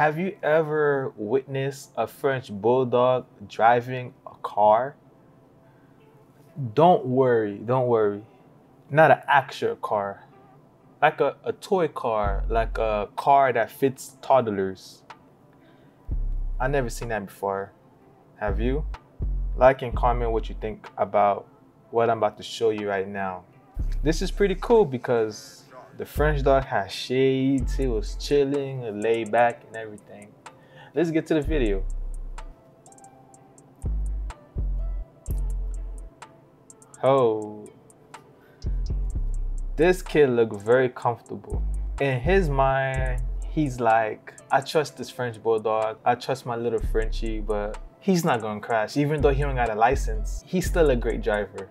Have you ever witnessed a French bulldog driving a car? Don't worry, don't worry. Not an actual car. Like a, a toy car, like a car that fits toddlers. I never seen that before. Have you? Like and comment what you think about what I'm about to show you right now. This is pretty cool because the French dog has shades, he was chilling, laid back and everything. Let's get to the video. Oh, this kid looked very comfortable. In his mind, he's like, I trust this French bulldog. I trust my little Frenchie, but he's not gonna crash. Even though he don't got a license, he's still a great driver.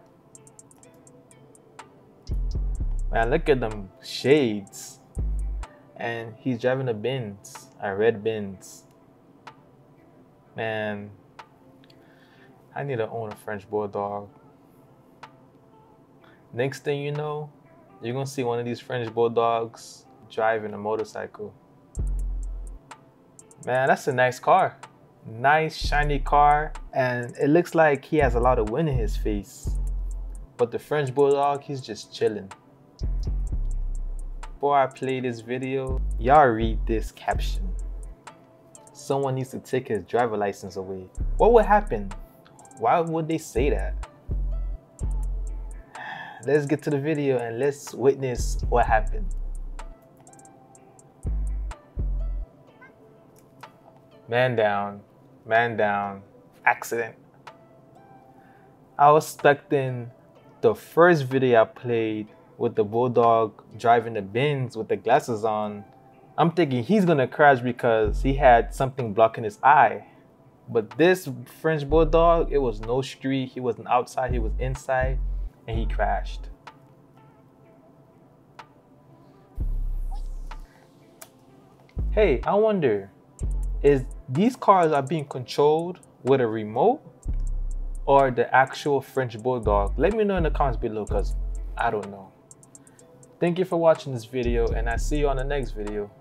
Man, look at them shades. And he's driving a Benz, a red Benz. Man, I need to own a French bulldog. Next thing you know, you're gonna see one of these French bulldogs driving a motorcycle. Man, that's a nice car. Nice, shiny car. And it looks like he has a lot of wind in his face. But the French Bulldog, he's just chilling. Before I play this video, y'all read this caption. Someone needs to take his driver license away. What would happen? Why would they say that? Let's get to the video and let's witness what happened. Man down, man down, accident. I was expecting the first video I played with the bulldog driving the Benz with the glasses on. I'm thinking he's gonna crash because he had something blocking his eye. But this French bulldog, it was no street. He wasn't outside, he was inside, and he crashed. Hey, I wonder, is these cars are being controlled with a remote or the actual French Bulldog? Let me know in the comments below because I don't know. Thank you for watching this video and I see you on the next video.